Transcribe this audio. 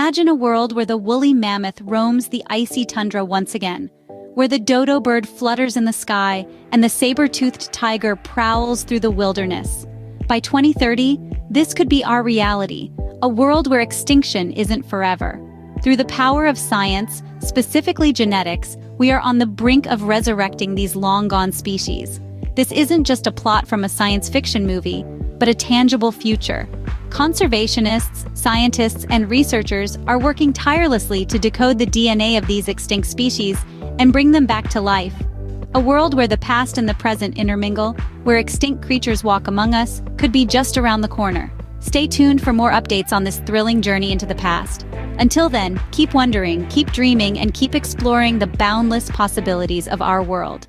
Imagine a world where the woolly mammoth roams the icy tundra once again, where the dodo bird flutters in the sky and the saber-toothed tiger prowls through the wilderness. By 2030, this could be our reality, a world where extinction isn't forever. Through the power of science, specifically genetics, we are on the brink of resurrecting these long-gone species. This isn't just a plot from a science fiction movie, but a tangible future. Conservationists, scientists, and researchers are working tirelessly to decode the DNA of these extinct species and bring them back to life. A world where the past and the present intermingle, where extinct creatures walk among us, could be just around the corner. Stay tuned for more updates on this thrilling journey into the past. Until then, keep wondering, keep dreaming, and keep exploring the boundless possibilities of our world.